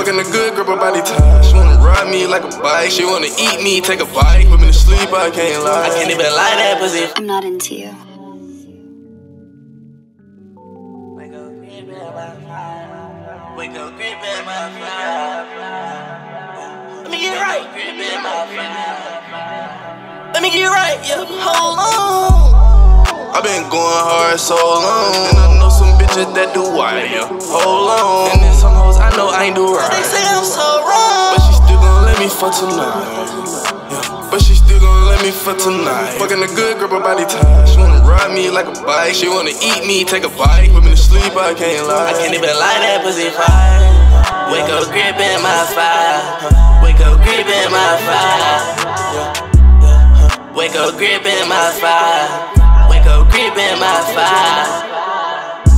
Fucking a good grip, her body tight. She wanna ride me like a bike. She wanna eat me, take a bite. Put me to sleep, I can't lie. I can't even lie that pussy. I'm not into you. Wake up, grip at my fire. Wake up, grip at my fire. Let me get it right. Grip at my fire. Let me get it right. Yeah, hold on. i been going hard so long. And I know some bitches that do wire. Hold on. And then some hoes I know I ain't do right. They say I'm so wrong. But she still gon' let me fuck tonight. Yeah. But she still gon' let me fuck tonight. Fucking a good girl, her body tight. She wanna ride me like a bike. She wanna eat me, take a bite. Put me to sleep, I can't lie. I can't even lie that pussy fire. Wake up, grip in my fire. Wake up, grip in my fire. Wake up, grip in my fire. Wake up, grip in my fire.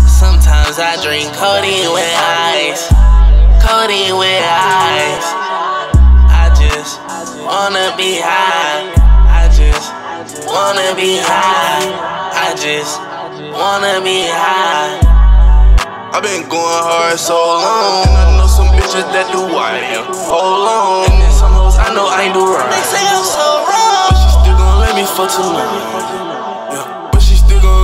Sometimes I drink codeine with ice. Codeine with ice. I just wanna be high. I just wanna be high. I just wanna be high. I've been going hard so long. And I know some bitches that do wire. Hold on. And then some hoes I know I ain't do right. They say I'm so wrong, But she still gon' let me fuck tonight.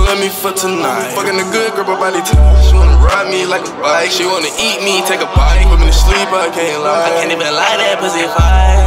But let me fuck tonight. Fucking a good girl, her body tight. She wanna ride me like a bike. She wanna eat me, take a bite. Put me to sleep, I can't lie. I can't even lie that pussy fire.